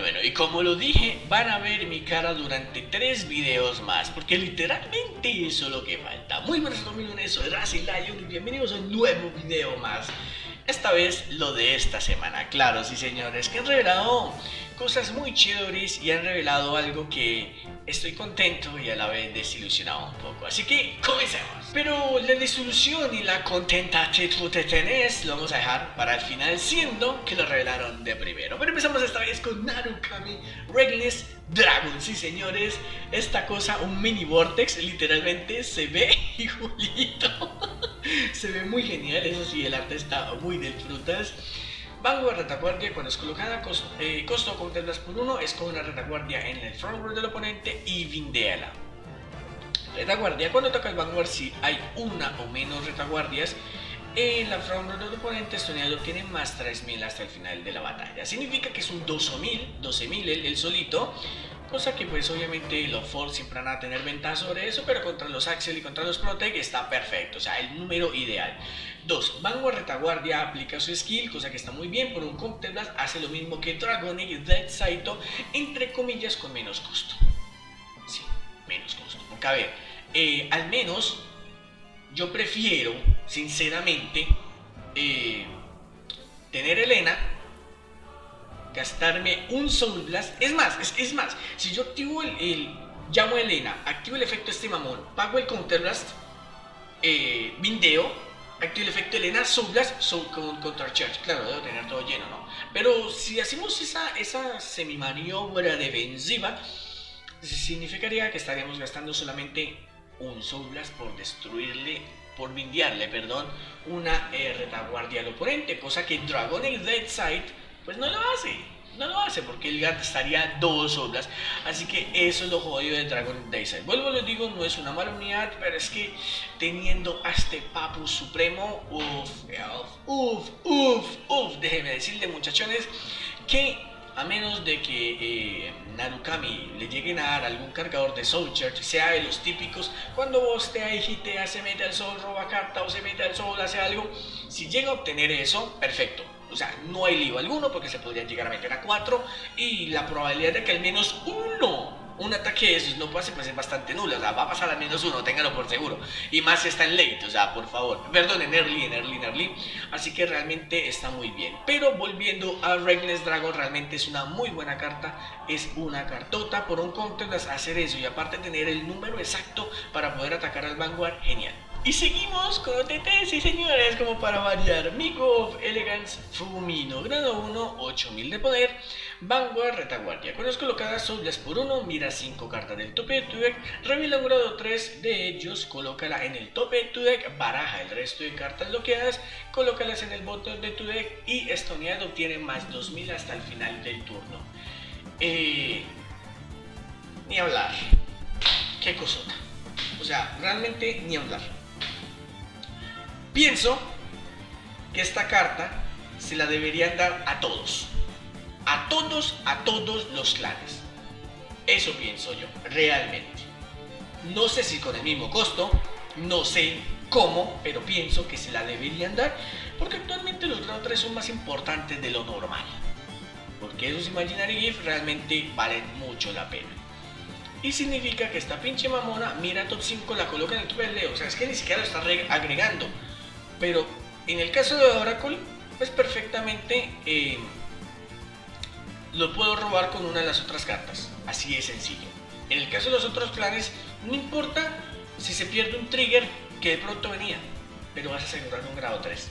bueno, bueno, y como lo dije, van a ver mi cara durante tres videos más, porque literalmente eso es lo que falta. Muy buenas familias, soy Razi Lion y bienvenidos a un nuevo video más. Esta vez lo de esta semana, claro, sí señores, que han revelado cosas muy chéveres y han revelado algo que estoy contento y a la vez desilusionado un poco. Así que comencemos. Pero la desilusión y la contenta que tú te tenés lo vamos a dejar para el final, siendo que lo revelaron de primero. Pero empezamos esta vez con Narukami Reckless Dragon. Sí, señores, esta cosa, un mini vortex, literalmente se ve igualito. se ve muy genial, eso sí, el arte está muy del frutas. Vanguard retaguardia cuando es colocada, costo, eh, costo contemplas por uno, es con una retaguardia en el front row del oponente y vindeala. Retaguardia, cuando el Vanguard si hay una o menos retaguardias, en la front row del oponente estoneado tiene más 3000 hasta el final de la batalla. Significa que es un 12000, 12000 el, el solito, Cosa que pues obviamente los Ford siempre van a tener ventaja sobre eso, pero contra los Axel y contra los Protect está perfecto, o sea, el número ideal. 2. Vanguard Retaguardia aplica su skill, cosa que está muy bien, por un Counter Blast hace lo mismo que Dragonic Dead Saito, entre comillas con menos costo. Sí, menos costo. Porque a ver, eh, al menos yo prefiero, sinceramente, eh, tener Elena gastarme un Soul Blast. Es más, es, más, si yo activo el, llamo a Elena, activo el efecto este mamón, pago el Counter Blast, eh, vindeo, activo el efecto Elena, Soul Blast, Soul con Counter Charge. Claro, debo tener todo lleno, ¿no? Pero si hacemos esa, esa semimaniobra defensiva, significaría que estaríamos gastando solamente un Soul por destruirle por vindearle, perdón, una eh, retaguardia al oponente, cosa que Dragon el Dead Sight pues no lo hace. No lo hace porque el gato estaría dos obras. Así que eso es lo jodido de Dragon Days. Vuelvo, les digo, no es una mala unidad, pero es que teniendo a este Papu Supremo, uff, uff, uff, uff, déjenme decirle muchachones que a menos de que eh, Narukami le lleguen a dar algún cargador de Soul Church, sea de los típicos, cuando vos te agitea, se mete al sol, roba carta o se mete al sol, hace algo, si llega a obtener eso, perfecto. O sea, no hay lío alguno porque se podría llegar a meter a 4 y la probabilidad de que al menos uno un ataque de esos no pase pues es bastante nula, o sea, va a pasar al menos uno, téngalo por seguro. Y más está en late, o sea, por favor, perdón, en early, en early, en early. Así que realmente está muy bien. Pero volviendo a Reckless Dragon, realmente es una muy buena carta, es una cartota por un counter hacer eso y aparte tener el número exacto para poder atacar al Vanguard, genial. Y seguimos con OTT, sí señores, como para variar. Migo of Elegance Fumino, grado 1, 8000 de poder. Vanguard, retaguardia. Con las colocadas sobres por 1, mira 5 cartas del tope de tu deck. Revela un grado 3 de ellos, colócala en el tope de tu deck. Baraja el resto de cartas bloqueadas, colócalas en el botón de tu deck. Y estoneado obtiene más 2000 hasta el final del turno. Eh, ni hablar. Qué cosota. O sea, realmente ni hablar. Pienso que esta carta se la deberían dar a todos. A todos, a todos los clanes. Eso pienso yo, realmente. No sé si con el mismo costo, no sé cómo, pero pienso que se la deberían dar, porque actualmente los grado 3 son más importantes de lo normal. Porque esos Imaginary Gift realmente valen mucho la pena. Y significa que esta pinche mamona mira top 5, la coloca en el top de O sea, es que ni siquiera lo está agregando. Pero en el caso de Oracle, pues perfectamente eh, lo puedo robar con una de las otras cartas. Así de sencillo. En el caso de los otros planes, no importa si se pierde un trigger que de pronto venía, pero vas a asegurar un grado 3.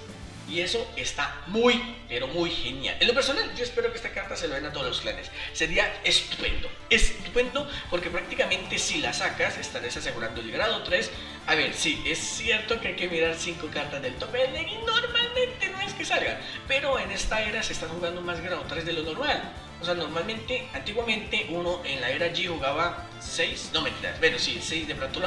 Y eso está muy, pero muy genial. En lo personal, yo espero que esta carta se lo den a todos los clanes. Sería estupendo, estupendo, porque prácticamente si la sacas, estarás asegurando el grado 3. A ver, sí, es cierto que hay que mirar 5 cartas del tope de y normalmente no es que salgan. Pero en esta era se está jugando más grado 3 de lo normal. O sea, normalmente, antiguamente, uno en la era G jugaba 6, no mentiras, pero sí, 6 de pronto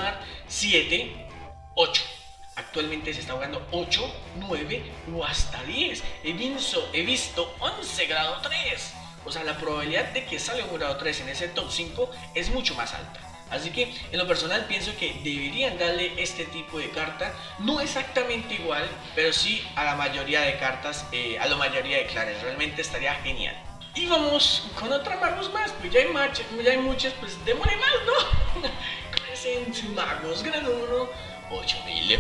7, 8 Actualmente se está jugando 8, 9 o hasta 10. He visto, he visto 11 grado 3. O sea, la probabilidad de que salga un grado 3 en ese top 5 es mucho más alta. Así que en lo personal pienso que deberían darle este tipo de carta, no exactamente igual, pero sí a la mayoría de cartas, eh, a la mayoría de clanes, realmente estaría genial. Y vamos con otra magos más, pues ya hay, ya hay muchas, pues démosle más, ¿no? Crescent Magos Grado 1, 8000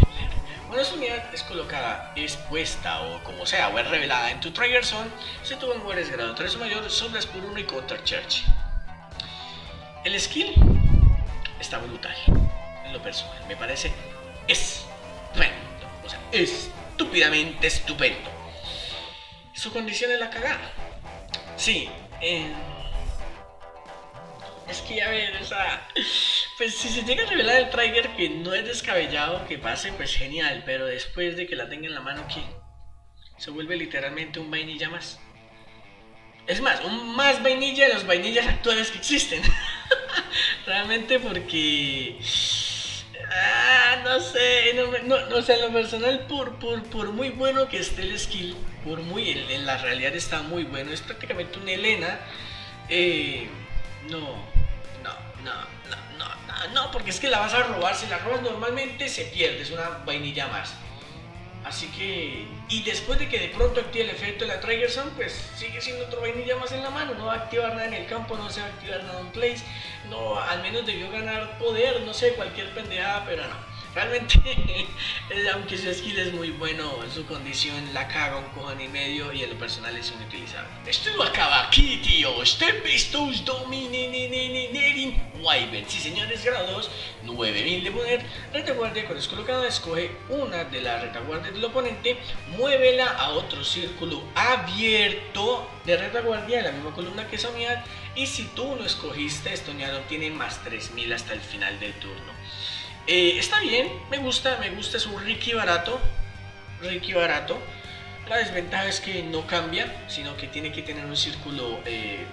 esta unidad es colocada, es puesta o como sea, o es revelada en tu Trigger Zone, se tuvo mueres grado 3 o mayor, sombras por 1 y Counter Church. El skill está brutal, en lo personal, me parece estupendo, o sea, estúpidamente estupendo. Su condición es la cagada. Sí, eh, es que a ver, o sea, pues si se llega a revelar el Trigger que no es descabellado que pase, pues genial, pero después de que la tenga en la mano, ¿qué? Se vuelve literalmente un vainilla más. Es más, un más vainilla de los vainillas actuales que existen. Realmente porque... Ah, no sé, no, no, o sea, en lo personal, por, por, por, muy bueno que esté el skill, por muy, en, la realidad está muy bueno, es prácticamente una Elena, eh, no, no, no, no, no, porque es que la vas a robar, si la robas normalmente se pierde, es una vainilla más. Así que, y después de que de pronto active el efecto de la Triggerson, pues sigue siendo otro vainilla más en la mano. No va a activar nada en el campo, no se va a activar nada en place. No, al menos debió ganar poder, no sé, cualquier pendejada, pero no. Realmente, aunque su skill es muy bueno, su condición la caga un cojón y medio y en lo personal es inutilizable. Esto acaba aquí, tío. Step estos dominerin Wyvern. Sí, señores, grado 2, 9000 de poder. Retaguardia, cuando es colocada, escoge una de las retaguardias del oponente, muévela a otro círculo abierto de retaguardia en la misma columna que esa unidad. Y si tú lo escogiste, esta unidad tiene más 3000 hasta el final del turno. Eh, está bien, me gusta, me gusta, es un Ricky barato. Ricky barato. La desventaja es que no cambia, sino que tiene que tener un círculo eh,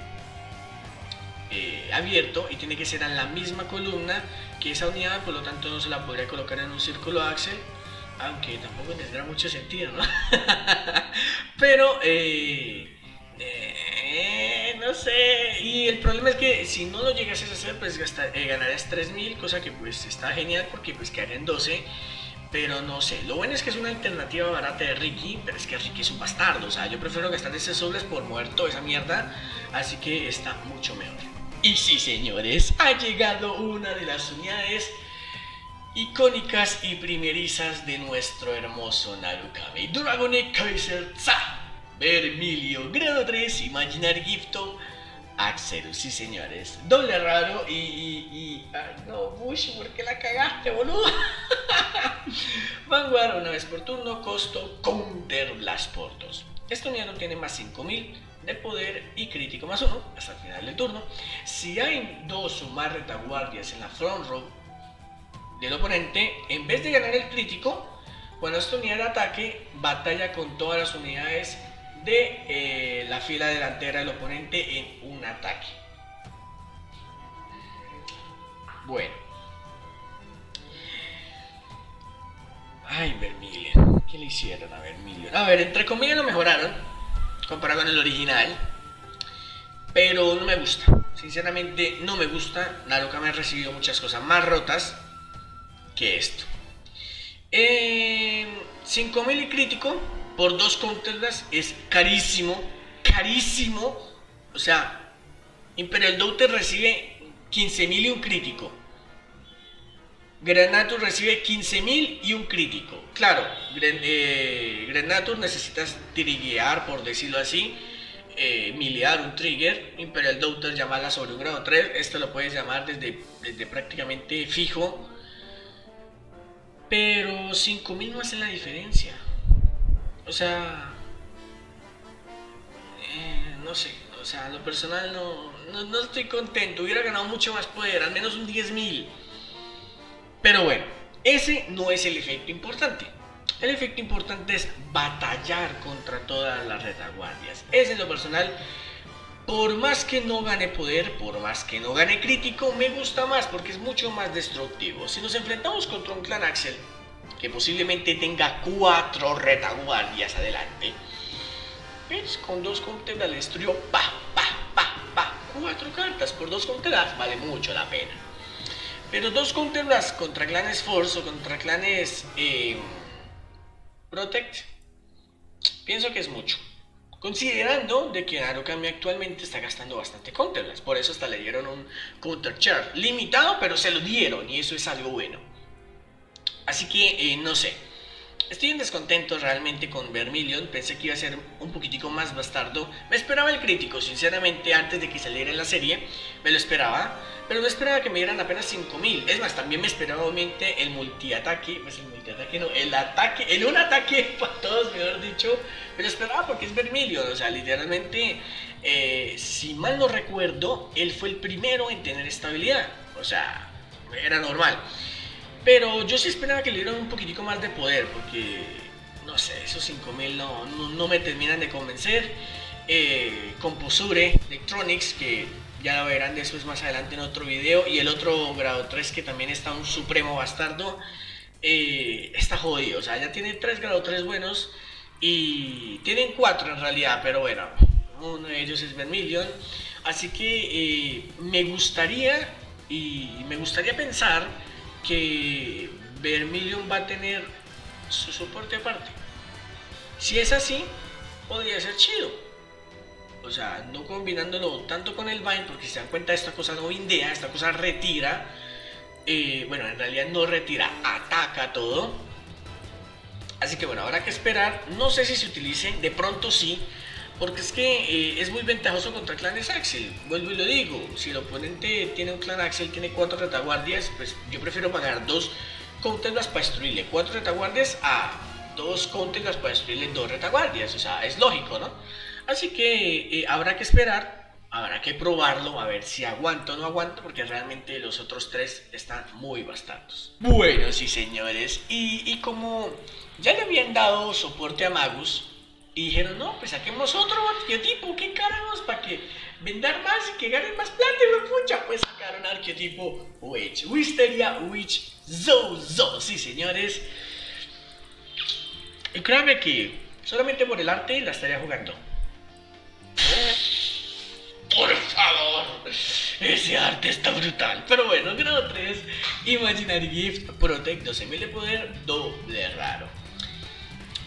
eh, abierto y tiene que ser en la misma columna que esa unidad, por lo tanto no se la podría colocar en un círculo axel, aunque tampoco tendrá mucho sentido, ¿no? Pero, no sé. Y el problema es que si no lo llegases a hacer, pues eh, ganarías 3000, cosa que pues está genial porque pues quedaría en 12. Pero no sé, lo bueno es que es una alternativa barata de Ricky, pero es que Ricky es un bastardo. O sea, yo prefiero gastar ese soles por muerto, esa mierda. Así que está mucho mejor. Y sí, señores, ha llegado una de las unidades icónicas y primerizas de nuestro hermoso Narukami. Dragon Kaiser Tsa. Vermilio, grado 3, Imaginar Gifto, Axel, sí señores. Doble raro y, Ay, no, Bush, ¿por qué la cagaste, boludo? Vanguard una vez por turno, costo Counter Blast por 2. Esta unidad no tiene más 5000 de poder y crítico más 1 hasta el final del turno. Si hay dos o más retaguardias en la front row del oponente, en vez de ganar el crítico, cuando esta unidad ataque, batalla con todas las unidades de eh, la fila delantera del oponente en un ataque. Bueno. Ay, Vermilion. ¿Qué le hicieron a Vermilion? A ver, entre comillas lo mejoraron comparado con el original. Pero no me gusta. Sinceramente no me gusta. Naruka me ha recibido muchas cosas más rotas que esto. Eh, 5000 y crítico por dos counters es carísimo, carísimo. O sea, Imperial Daughter recibe 15.000 y un crítico. Granatus recibe 15.000 y un crítico. Claro, eh, Granatus necesitas triguear, por decirlo así, eh, miliar un trigger. Imperial Daughter llamarla sobre un grado 3. Esto lo puedes llamar desde, desde prácticamente fijo. Pero 5.000 no hace la diferencia. O sea, eh, no sé, o sea, lo personal no, no, estoy contento. Hubiera ganado mucho más poder, al menos un 10.000. Pero bueno, ese no es el efecto importante. El efecto importante es batallar contra todas las retaguardias. Ese en lo personal, por más que no gane poder, por más que no gane crítico, me gusta más porque es mucho más destructivo. Si nos enfrentamos contra un clan Axel que posiblemente tenga cuatro retaguardias adelante. ¿Ves? Con dos counters la destruyó, pa, pa, pa, pa. Cuatro cartas por dos counters vale mucho la pena. Pero dos counters contra clanes Force o contra clanes eh, Protect, pienso que es mucho. Considerando de que Narukami actualmente está gastando bastante Counterblast, por eso hasta le dieron un Counter Char limitado, pero se lo dieron y eso es algo bueno. Así que eh, no sé. Estoy en descontento realmente con Vermilion. Pensé que iba a ser un poquitico más bastardo. Me esperaba el crítico, sinceramente, antes de que saliera en la serie. Me lo esperaba. Pero no esperaba que me dieran apenas 5000. Es más, también me esperaba obviamente el multiataque. Pues el multiataque no, el ataque, el un ataque para todos, mejor dicho. Me lo esperaba porque es Vermilion. O sea, literalmente, eh, si mal no recuerdo, él fue el primero en tener estabilidad. O sea, era normal. Pero yo sí esperaba que le dieran un poquitico más de poder, porque, no sé, esos 5000 no, no, me terminan de convencer. Eh, Composure, Electronics, que ya lo verán después más adelante en otro video, y el otro grado 3 que también está un supremo bastardo, eh, está jodido. O sea, ya tiene 3 grado 3 buenos y tienen 4 en realidad, pero bueno, uno de ellos es Vermilion. Así que eh, me gustaría y me gustaría pensar que Vermilion va a tener su soporte aparte. Si es así, podría ser chido. O sea, no combinándolo tanto con el Vine, porque si se dan cuenta, esta cosa no vindea, esta cosa retira. Eh, bueno, en realidad no retira, ataca todo. Así que bueno, habrá que esperar. No sé si se utilice, de pronto sí. Porque es que eh, es muy ventajoso contra clanes Axel. Vuelvo y lo digo. Si el oponente tiene un clan Axel, tiene cuatro retaguardias, pues yo prefiero pagar dos counters para destruirle cuatro retaguardias a dos counters para destruirle dos retaguardias. O sea, es lógico, ¿no? Así que eh, habrá que esperar. Habrá que probarlo a ver si aguanto o no aguanto, porque realmente los otros tres están muy bastardos. Bueno, sí, señores. Y como ya le habían dado soporte a Magus, y dijeron, no, pues saquemos otro arqueotipo, ¿qué carajos? Para que vender más y que ganen más plata, y pucha, pues sacaron arqueotipo Witch, Wisteria Witch Zozo, sí señores. Y créanme que solamente por el arte la estaría jugando. Por favor, ese arte está brutal. Pero bueno, grado 3, Imaginary Gift, Protect 12.000 de poder, doble raro.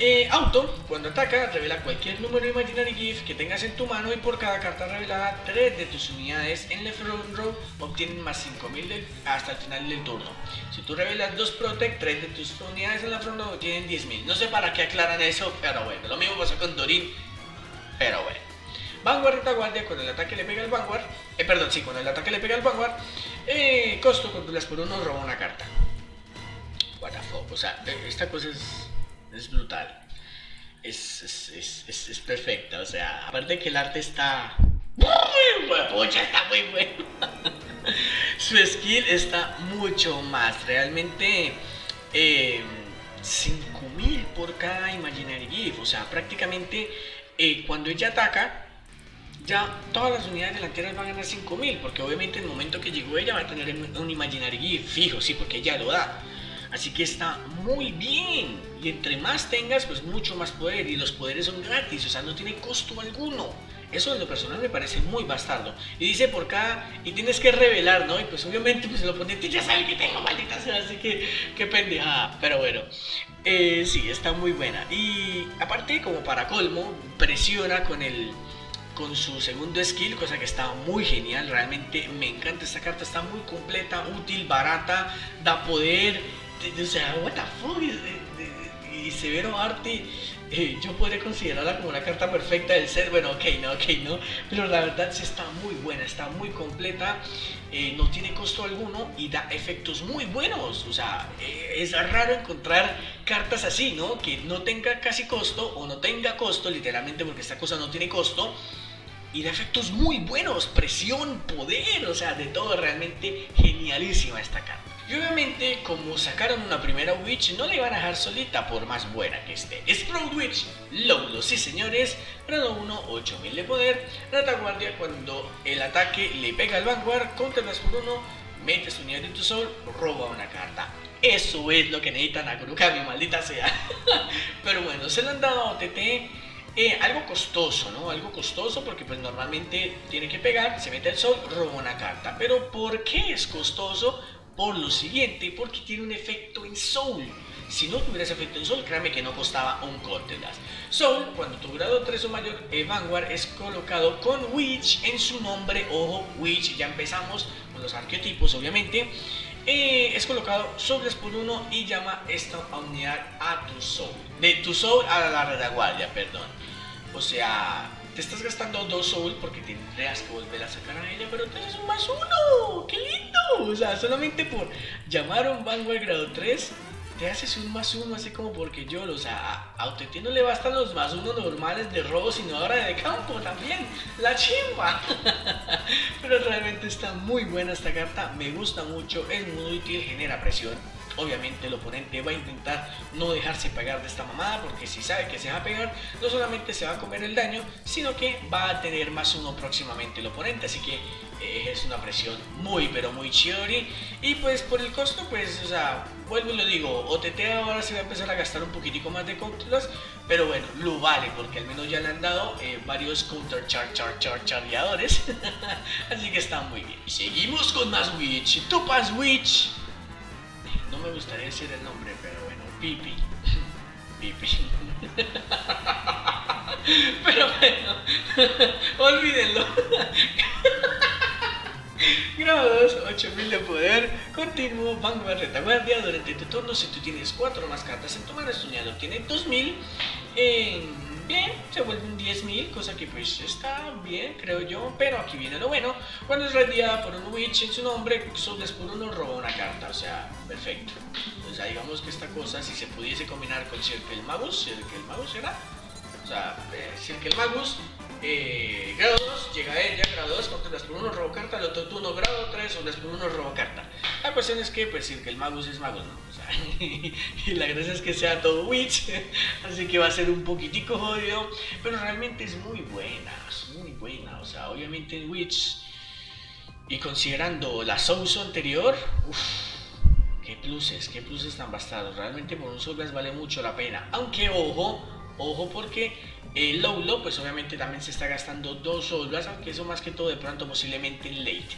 Eh, auto, cuando ataca, revela cualquier número Imaginary Gift que tengas en tu mano y por cada carta revelada, 3 de tus unidades en el front row obtienen más 5000 hasta el final del turno. Si tú revelas 2 Protect, 3 de tus unidades en la front row obtienen 10.000. No sé para qué aclaran eso, pero bueno, lo mismo pasa con Dorin, pero bueno. Vanguard retaguardia, cuando el ataque le pega al Vanguard, eh, perdón, sí, cuando el ataque le pega al Vanguard, eh, costo controlas por uno, roba una carta. What the fuck, o sea, esta cosa es es brutal. Es, es, es, es, perfecta, o sea, aparte que el arte está muy bueno, está muy bueno. Su skill está mucho más, realmente eh, 5000 por cada Imaginary Gift, o sea, prácticamente eh, cuando ella ataca, ya todas las unidades delanteras van a ganar 5000, porque obviamente en el momento que llegó ella va a tener un Imaginary Gift fijo, sí, porque ella lo da. Así que está muy bien. Y entre más tengas, pues mucho más poder. Y los poderes son gratis, o sea, no tiene costo alguno. Eso en lo personal me parece muy bastardo. Y dice por acá, y tienes que revelar, ¿no? Y pues obviamente pues el oponente ya sabe que tengo maldita sea, así que qué pendejada. Pero bueno, eh, sí, está muy buena. Y aparte, como para colmo, presiona con el con su segundo skill, cosa que está muy genial, realmente me encanta esta carta, está muy completa, útil, barata, da poder, o sea, what the fuck, y Severo Arte, eh, yo podría considerarla como una carta perfecta del set, bueno, ok, no, ok, no, pero la verdad sí está muy buena, está muy completa, eh, no tiene costo alguno y da efectos muy buenos, o sea, eh, es raro encontrar cartas así, ¿no? Que no tenga casi costo o no tenga costo, literalmente porque esta cosa no tiene costo, y da efectos muy buenos, presión, poder, o sea, de todo realmente genialísima esta carta. Y obviamente, como sacaron una primera Witch, no la iban a dejar solita por más buena que esté. Sprout Witch, Lowlo, sí señores, grado 1, 8000 de poder, retaguardia cuando el ataque le pega al Vanguard, contra las por 1, metes unidad de tu soul, roba una carta. Eso es lo que necesitan a Kurukami, maldita sea. Pero bueno, se lo han dado a OTT. Eh, algo costoso, ¿no? Algo costoso porque pues normalmente tiene que pegar, se mete el sol, roba una carta. Pero ¿por qué es costoso? Por lo siguiente, porque tiene un efecto en Soul. Si no tuviera ese efecto en Soul, créame que no costaba un Counterblast. Soul, cuando tu grado 3 o mayor, eh, Vanguard es colocado con Witch en su nombre. Ojo, Witch, ya empezamos con los arqueotipos, obviamente. Eh, es colocado sobre por uno y llama esta unidad a tu soul. De tu soul a la retaguardia, perdón. O sea, te estás gastando dos soul porque tendrías que volver a sacar a ella, pero tienes un más uno. ¡Qué lindo! O sea, solamente por llamar a un Vanguard grado 3 te haces un más uno así como porque yo, o sea, a, usted no le bastan los más uno normales de robo, sino ahora de campo también, la chimba. Pero realmente está muy buena esta carta, me gusta mucho, es muy útil, genera presión. Obviamente el oponente va a intentar no dejarse pegar de esta mamada porque si sabe que se va a pegar, no solamente se va a comer el daño, sino que va a tener más uno próximamente el oponente. Así que eh, es una presión muy pero muy chiori. Y pues por el costo, pues, o sea, vuelvo y lo digo, OTT ahora se va a empezar a gastar un poquitico más de counters, pero bueno, lo vale porque al menos ya le han dado eh, varios counter char char char charreadores. Así que está muy bien. Y seguimos con más Witch. Topaz Witch no me gustaría decir el nombre, pero bueno, Pipi. Pipi. pero bueno, olvídenlo. Grados 8000 de poder, continuo, vanguard, retaguardia. Durante tu turno, si tú tienes 4 más cartas en tu mano, tu obtiene 2000. En bien, se vuelve un 10.000, cosa que pues está bien, creo yo, pero aquí viene lo bueno, cuando es radiada por un witch en su nombre, Soulless por uno roba una carta, o sea, perfecto. O sea, digamos que esta cosa, si se pudiese combinar con Circle Magus, Circle Magus era, o sea, eh, Circle Magus, eh, grado 2, llega ella, grado 2, controlas por 1, robo carta, el otro turno grado 3, o por 1, robo carta. La cuestión es que, pues, sí, que el Magus es Magus, ¿no? O sea, y la gracia es que sea todo Witch, así que va a ser un poquitico jodido, pero realmente es muy buena, es muy buena, o sea, obviamente en Witch, y considerando la Souso anterior, uff, qué pluses, qué pluses tan bastados, realmente por un Souls vale mucho la pena, aunque ojo, ojo porque el Lowlo, pues obviamente también se está gastando dos solas, aunque eso más que todo de pronto posiblemente en late.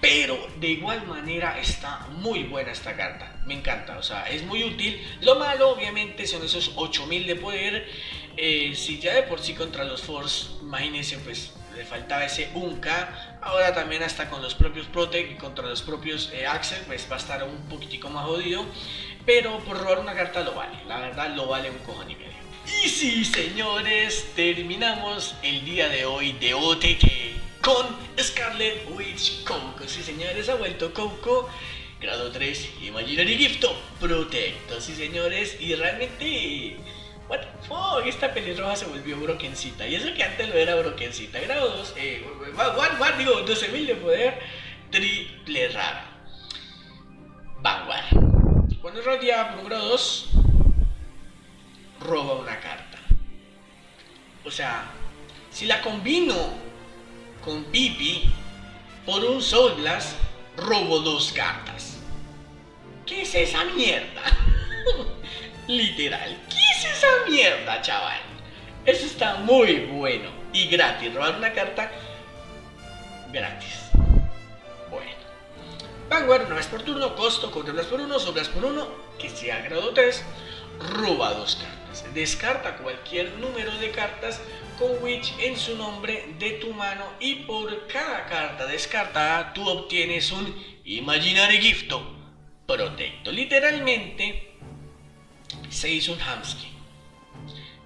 Pero de igual manera está muy buena esta carta, me encanta, o sea, es muy útil. Lo malo obviamente son esos 8000 de poder. Eh, si ya de por sí contra los Force, imagínense pues le faltaba ese 1K, ahora también hasta con los propios Protect y contra los propios eh, Axel, pues va a estar un poquitico más jodido. Pero por robar una carta lo vale, la verdad lo vale un cojón y medio. Y sí, señores, terminamos el día de hoy de OTT con Scarlet Witch Coco. Sí, señores, ha vuelto Coco. Grado 3, Imaginary Gift Protecto. Sí, señores, y realmente... What the fuck, esta pelirroja se volvió broquencita. Y eso que antes lo era broquencita. Grado 2, eh, what, what, digo, 12.000 de poder. Triple rara. Vanguard. Cuando es por un grado 2, roba una carta. O sea, si la combino con Pipi por un Soul Blast, robo dos cartas. ¿Qué es esa mierda? Literal, ¿qué es esa mierda, chaval? Eso está muy bueno y gratis. Robar una carta gratis. Bueno. Vanguard, no es por turno, costo, controlas por uno, sobras por uno, que sea grado 3, roba dos cartas. Descarta cualquier número de cartas con Witch en su nombre de tu mano y por cada carta descartada tú obtienes un Imaginary Gift Protecto. Literalmente se hizo un hamstring.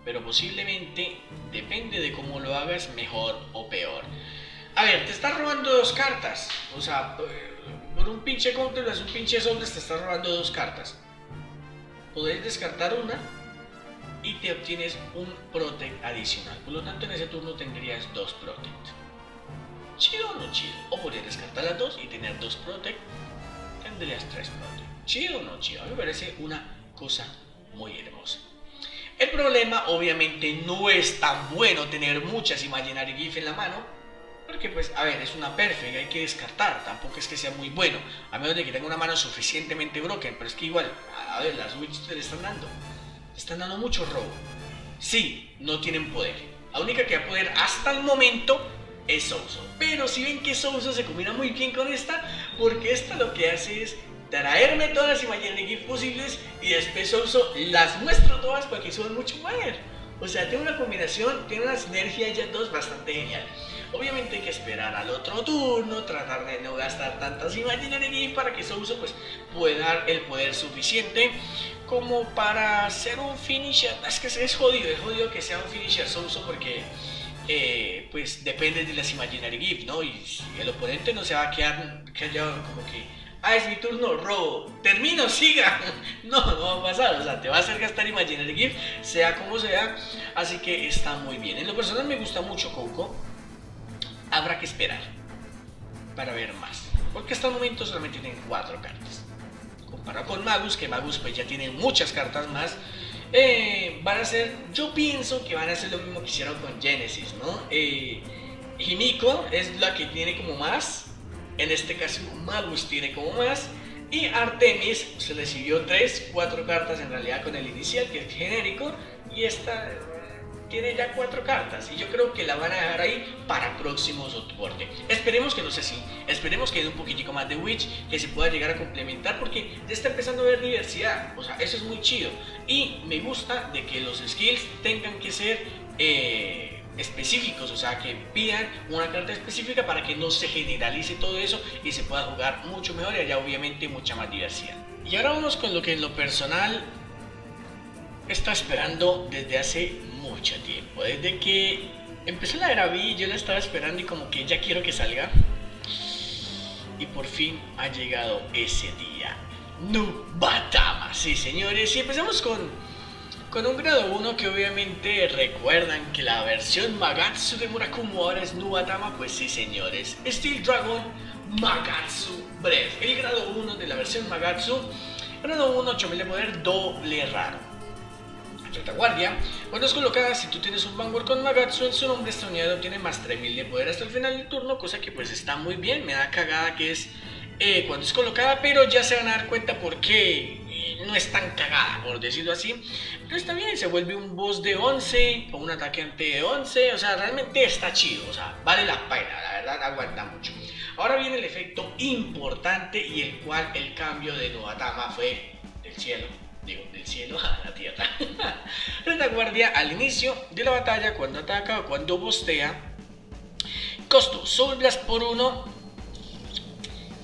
Pero posiblemente depende de cómo lo hagas mejor o peor. A ver, te estás robando dos cartas. O sea, por un pinche counter, es un pinche sobre, te estás robando dos cartas. Podéis descartar una y te obtienes un Protect adicional. Por lo tanto, en ese turno tendrías dos Protect. ¿Chido o no chido? O podrías descartar las dos y tener dos Protect. Tendrías tres Protect. ¿Chido o no chido? A mí me parece una cosa muy hermosa. El problema, obviamente, no es tan bueno tener muchas Imaginary GIF en la mano. Porque, pues, a ver, es una perfect, hay que descartar. Tampoco es que sea muy bueno. A menos de que tenga una mano suficientemente broken. Pero es que igual, a ver, las witches te le están dando están dando mucho robo. Sí, no tienen poder. La única que va a poder hasta el momento es Souso. Pero si ven que Souso se combina muy bien con esta, porque esta lo que hace es traerme todas las Imaginary Gift posibles y después uso las muestro todas para que suban mucho más. O sea, tiene una combinación, tiene una sinergia ya dos bastante genial. Obviamente hay que esperar al otro turno, tratar de no gastar tantas Imaginary Gift para que uso pues pueda dar el poder suficiente como para ser un finisher. Es que es jodido, es jodido que sea un finisher uso porque eh, pues depende de las Imaginary Gift, ¿no? Y el oponente no se va a quedar callado como que, ah, es mi turno, robo, termino, siga. No, no va a pasar, o sea, te va a hacer gastar Imaginary Gift, sea como sea, así que está muy bien. En lo personal me gusta mucho Coco, habrá que esperar para ver más, porque hasta el momento solamente tienen cuatro cartas. Comparado con Magus, que Magus pues ya tiene muchas cartas más, eh, van a ser, yo pienso que van a ser lo mismo que hicieron con Genesis, ¿no? Eh, Himiko es la que tiene como más, en este caso Magus tiene como más, y Artemis se recibió 3, 4 cartas en realidad con el inicial, que es genérico, y esta tiene ya cuatro cartas y yo creo que la van a dejar ahí para próximo soporte. Esperemos que no sea así, esperemos que haya un poquitico más de Witch que se pueda llegar a complementar porque ya está empezando a haber diversidad, o sea, eso es muy chido y me gusta de que los skills tengan que ser eh, específicos, o sea, que pidan una carta específica para que no se generalice todo eso y se pueda jugar mucho mejor y haya obviamente mucha más diversidad. Y ahora vamos con lo que en lo personal está esperando desde hace mucho tiempo. Desde que empezó la era yo la estaba esperando y como que ya quiero que salga. Y por fin ha llegado ese día. Nubatama, sí señores. Y empezamos con, con un grado 1 que obviamente recuerdan que la versión Magatsu de Murakumo ahora es Nubatama. Pues sí señores. Steel Dragon Magatsu Breath. El grado 1 de la versión Magatsu. Grado 1, 8000 de poder, doble raro retaguardia. Cuando es colocada, si tú tienes un Vanguard con Magatsu en su nombre, esta unidad obtiene más 3000 de poder hasta el final del turno, cosa que pues está muy bien, me da cagada que es eh, cuando es colocada, pero ya se van a dar cuenta por qué eh, no es tan cagada, por decirlo así. Pero está bien, se vuelve un boss de 11 o un ataque ante de 11, o sea, realmente está chido, o sea, vale la pena, la verdad aguanta mucho. Ahora viene el efecto importante y el cual el cambio de Novatama fue del cielo digo, del cielo a la tierra. Retaguardia al inicio de la batalla, cuando ataca o cuando bostea. Costo, Blast por uno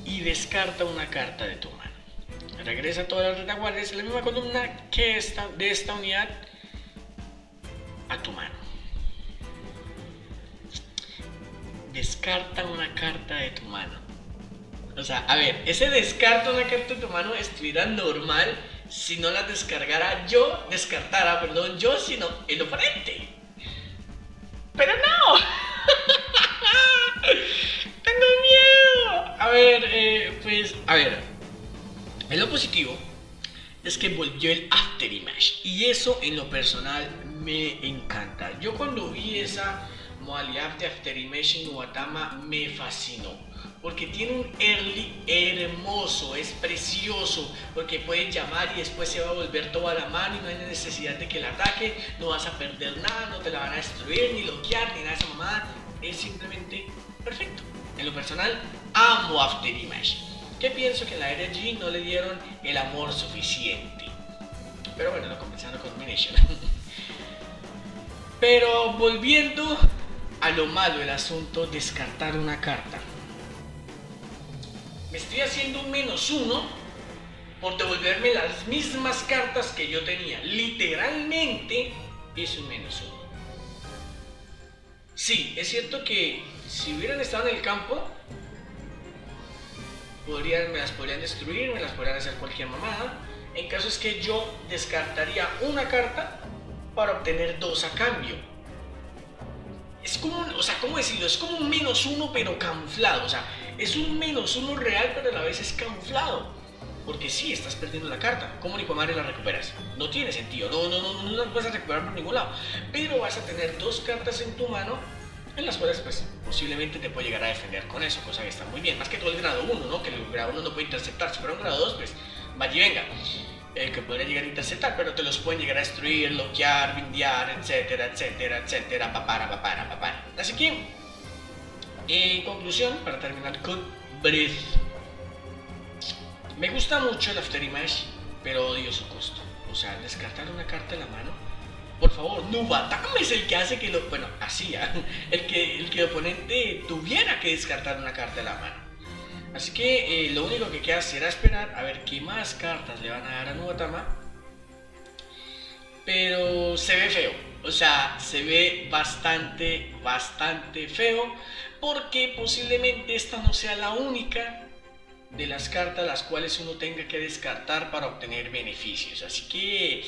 y descarta una carta de tu mano. Regresa toda la retaguardia, es la misma columna que esta, de esta unidad a tu mano. Descarta una carta de tu mano. O sea, a ver, ese descarta una carta de tu mano estuviera normal si no la descargara yo, descartara, perdón, yo, sino el oponente. Pero no. Tengo miedo. A ver, eh, pues, a ver. En lo positivo es que volvió el After Image. Y eso en lo personal me encanta. Yo cuando vi esa modalidad de After Image en Uatama me fascinó porque tiene un early hermoso, es precioso, porque puedes llamar y después se va a volver toda la mano y no hay necesidad de que la ataque, no vas a perder nada, no te la van a destruir, ni bloquear, ni nada de esa mamada, es simplemente perfecto. En lo personal, amo After Image, que pienso que en la era G no le dieron el amor suficiente. Pero bueno, lo compensaron con Domination. Pero volviendo a lo malo del asunto, descartar una carta me estoy haciendo un menos uno por devolverme las mismas cartas que yo tenía. Literalmente es un menos uno. Sí, es cierto que si hubieran estado en el campo, podrían, me las podrían destruir, me las podrían hacer cualquier mamada. En caso es que yo descartaría una carta para obtener dos a cambio. Es como, o sea, ¿cómo decirlo? Es como un menos uno pero camuflado. O sea, es un menos uno real, pero a la vez es camuflado. Porque sí, estás perdiendo la carta. ¿Cómo ni madre la recuperas? No tiene sentido. No, no, no, no, no vas a recuperar por ningún lado. Pero vas a tener dos cartas en tu mano en las cuales pues posiblemente te puede llegar a defender con eso, cosa que está muy bien. Más que todo el grado 1, ¿no? Que el grado 1 no puede interceptar. Si fuera un grado 2, pues vaya y venga. Eh, que podría llegar a interceptar, pero te los pueden llegar a destruir, bloquear, bindear, etcétera, etcétera, etcétera, papara, papara, papara. Así que en conclusión, para terminar con Breath. Me gusta mucho el After Image, pero odio su costo. O sea, descartar una carta de la mano. Por favor, Nubatama es el que hace que lo. Bueno, hacía. El que, el que oponente tuviera que descartar una carta de la mano. Así que eh, lo único que queda será esperar a ver qué más cartas le van a dar a Nubatama. Pero se ve feo. O sea, se ve bastante, bastante feo. Porque posiblemente esta no sea la única de las cartas las cuales uno tenga que descartar para obtener beneficios. Así que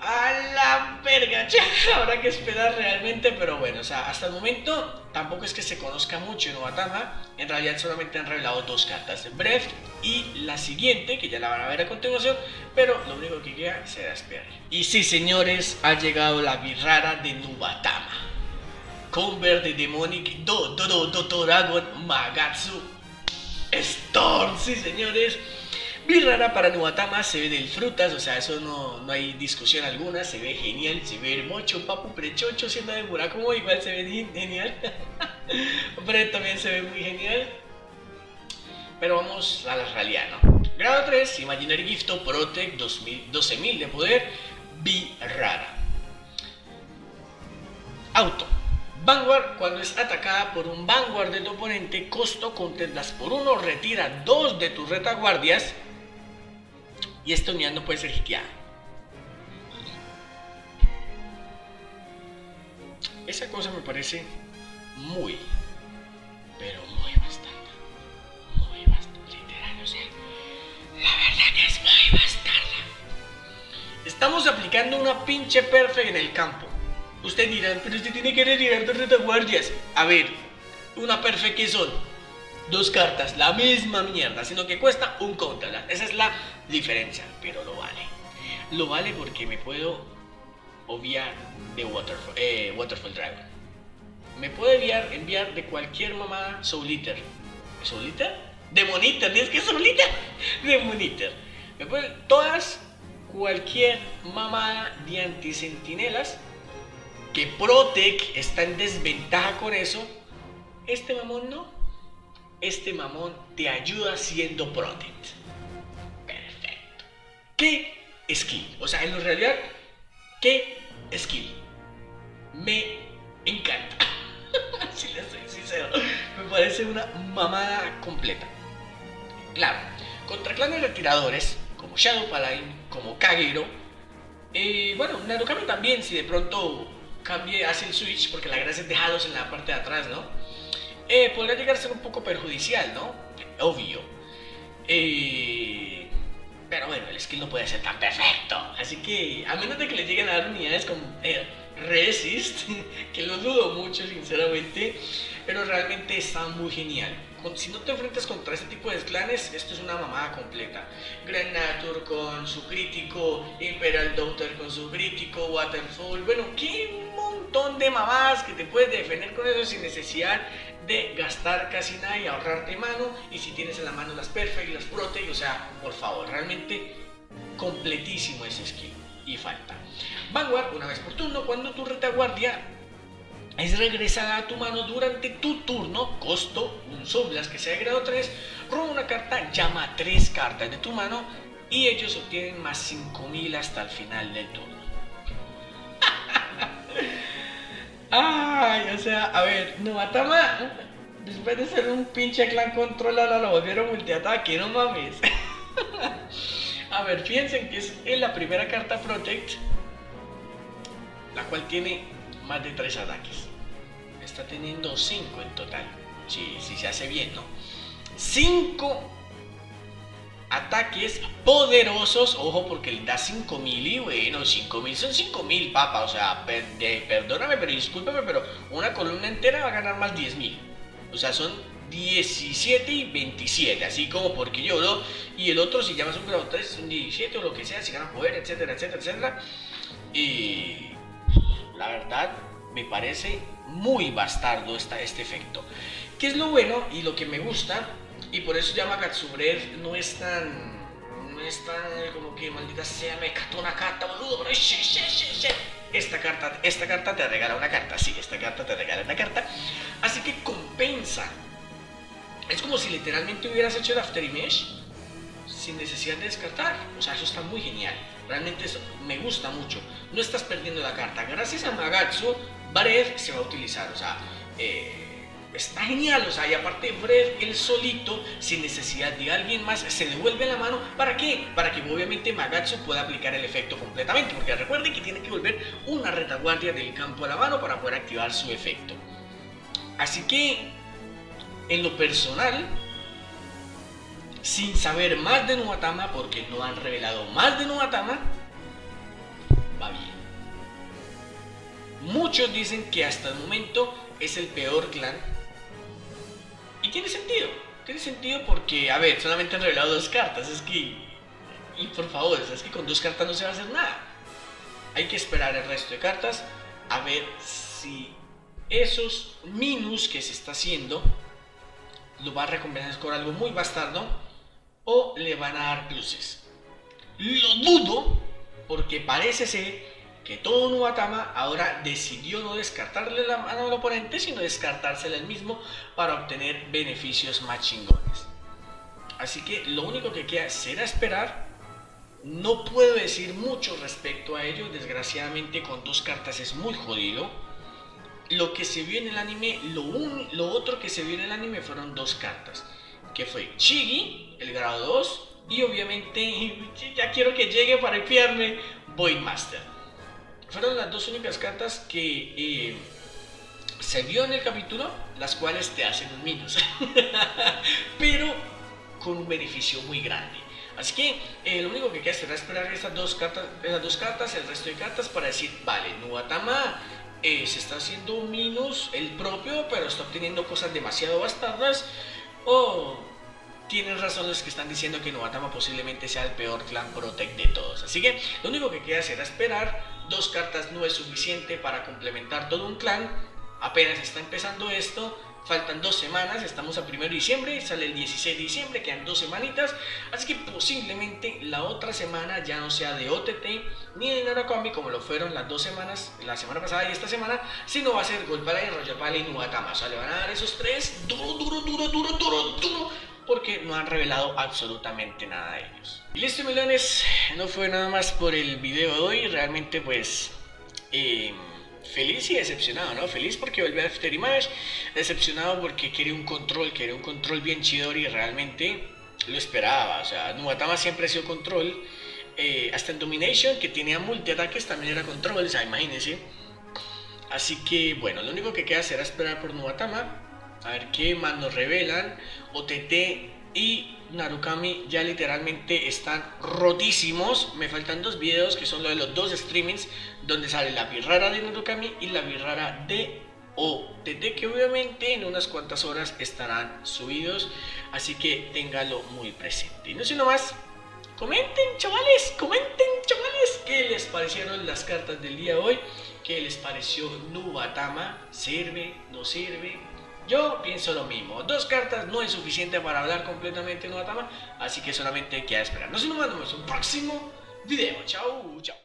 a la verga, habrá que esperar realmente, pero bueno, o sea, hasta el momento tampoco es que se conozca mucho en Obatama, en realidad solamente han revelado dos cartas, Breath y la siguiente, que ya la van a ver a continuación, pero lo único que queda será esperar. Y sí, señores, ha llegado la birrara de Nubatama. Convert de Demonic Do Do Do Do Dragon Magatsu Storm, sí señores rara para Nubatama, se ve del frutas, o sea, eso no, no, hay discusión alguna, se ve genial, se ve hermoso, papu prechocho, siendo de como igual se ve genial. Pero también se ve muy genial. Pero vamos a la realidad, ¿no? Grado 3, Imaginary Gift Protect 12.000 de poder, rara Auto. Vanguard, cuando es atacada por un Vanguard de tu oponente, costo contendas por uno, retira dos de tus retaguardias y esta unidad no puede ser hiteada. Esa cosa me parece muy, pero muy bastarda. Muy bastarda, literal, o sea, la verdad es muy bastarda. Estamos aplicando una pinche perfect en el campo. Usted dirá, pero usted tiene que retirar dos retaguardias. A ver, una perfect que son dos cartas, la misma mierda, sino que cuesta un contra. Esa es la diferencia, pero lo vale. Lo vale porque me puedo obviar de Waterfall, eh, Dragon. Me puedo enviar, enviar de cualquier mamá Soul Eater. ¿Soul Eater? Demoniter, ¿tienes que Soul Eater? Demoniter. Me puede, todas, cualquier mamá de antisentinelas que Protec está en desventaja con eso. Este mamón no este mamón te ayuda siendo Protect. Perfecto. ¿Qué skill? O sea, en realidad, ¿qué skill? Me encanta. si le soy sincero. Me parece una mamada completa. Claro, contra clanes retiradores, como Shadow Paladin, como Kagero, eh, bueno, Narukami también, si de pronto cambie, hace el switch, porque la gracia es dejarlos en la parte de atrás, ¿no? eh, podría llegar a ser un poco perjudicial, ¿no? Obvio. Eh, pero bueno, el skill no puede ser tan perfecto. Así que, a menos de que le lleguen a dar unidades como eh, Resist, que lo dudo mucho, sinceramente, pero realmente está muy genial. Si no te enfrentas contra este tipo de clanes, esto es una mamada completa. Granator con su crítico, Imperial Daughter con su crítico, Waterfall, bueno, qué de mamadas que te puedes defender con eso sin necesidad de gastar casi nada y ahorrarte mano. Y si tienes en la mano las Perfect las Protect, o sea, por favor, realmente completísimo ese skill. Y falta. Vanguard, una vez por turno, cuando tu retaguardia es regresada a tu mano durante tu turno, costo un Sublas que sea de grado 3, roba una carta, llama 3 cartas de tu mano y ellos obtienen más 5000 hasta el final del turno. Ay, o sea, a ver, Nubatama, después de ser un pinche clan controlado, lo volvieron multiataque, no mames. a ver, fíjense que es la primera carta Protect, la cual tiene más de 3 ataques. Está teniendo 5 en total, si, si se hace bien, ¿no? 5 ataques poderosos, ojo porque le da 5000 y bueno, 5000 son 5000 papa, o sea, perdóname, pero discúlpame, pero una columna entera va a ganar más 10000. O sea, son 17 y 27, así como porque yo ¿no? y el otro si llamas un grado 3 son 17 o lo que sea, si gana poder, etcétera, etcétera, etcétera. Y la verdad me parece muy bastardo esta, este efecto. ¿Qué es lo bueno y lo que me gusta? Y por eso llama Katsubrev no es tan. No es tan como que maldita sea, me cató una carta, boludo. Esta carta, esta carta te regala una carta, sí, esta carta te regala una carta. Así que compensa Es como si literalmente hubieras hecho el After Image sin necesidad de descartar. O sea, eso está muy genial. Realmente eso me gusta mucho. No estás perdiendo la carta. Gracias a Magatsu, Bared se va a utilizar. O sea, eh, está genial. O sea, y aparte Bred, él solito, sin necesidad de alguien más, se devuelve la mano. ¿Para qué? Para que obviamente Magatsu pueda aplicar el efecto completamente. Porque recuerden que tiene que volver una retaguardia del campo a la mano para poder activar su efecto. Así que, en lo personal, sin saber más de Nuatama, porque no han revelado más de Nuatama, va bien. Muchos dicen que hasta el momento es el peor clan. Tiene sentido. Tiene sentido porque, a ver, solamente han revelado dos cartas. Es que. Y por favor, es que con dos cartas no se va a hacer nada. Hay que esperar el resto de cartas a ver si esos minus que se está haciendo lo va a recompensar con algo muy bastardo o le van a dar pluses. Lo dudo porque parece ser que todo Nubatama ahora decidió no descartarle la mano al oponente, sino descartársela él mismo para obtener beneficios más chingones. Así que lo único que queda será esperar. No puedo decir mucho respecto a ello, desgraciadamente con dos cartas es muy jodido. Lo que se vio en el anime, lo, otro que se vio en el anime fueron dos cartas que fue Chigi, el grado 2, y obviamente ya quiero que llegue para enviarme Voidmaster. Fueron las dos únicas cartas que eh, se vio en el capítulo, las cuales te hacen un minus, pero con un beneficio muy grande. Así que eh, lo único que queda será esperar estas dos, cartas, esas dos cartas, el resto de cartas, para decir, vale, Nuatama eh, se está haciendo un minus el propio, pero está obteniendo cosas demasiado bastardas. O tienen razón los que están diciendo que Novatama posiblemente sea el peor clan Protect de todos. Así que lo único que queda será esperar. Dos cartas no es suficiente para complementar todo un clan. Apenas está empezando esto. Faltan dos semanas, estamos a 1 de diciembre, sale el 16 de diciembre, quedan dos semanitas. Así que posiblemente la otra semana ya no sea de OTT ni de Narukami como lo fueron las dos semanas, la semana pasada y esta semana, sino va a ser Golpala y Royal y Nuatama. O sea, le van a dar esos tres duro, duro, duro, duro, duro, duro porque no han revelado absolutamente nada de ellos. Y listo, melones, no fue nada más por el video de hoy, realmente pues... Eh, feliz y decepcionado, ¿no? Feliz porque volví a After Image, decepcionado porque quería un control, quería un control bien chido y realmente lo esperaba. O sea, Nubatama siempre ha sido control. Eh, hasta en Domination, que tenía multi-ataques, también era control, o sea, imagínense. Así que, bueno, lo único que queda será esperar por Nubatama. A ver qué más nos revelan. OTT y Narukami ya literalmente están rotísimos. Me faltan dos videos que son los de los dos streamings donde sale la birrara de Narukami y la birrara de OTT que obviamente en unas cuantas horas estarán subidos. Así que téngalo muy presente. Y no sino más, comenten chavales, comenten chavales qué les parecieron las cartas del día de hoy. ¿Qué les pareció Nubatama? ¿Sirve? ¿No sirve? Yo pienso lo mismo. Dos cartas no es suficiente para hablar completamente en Nubatama, así que solamente queda esperar. Nos vemos en un próximo video. Chao, chao.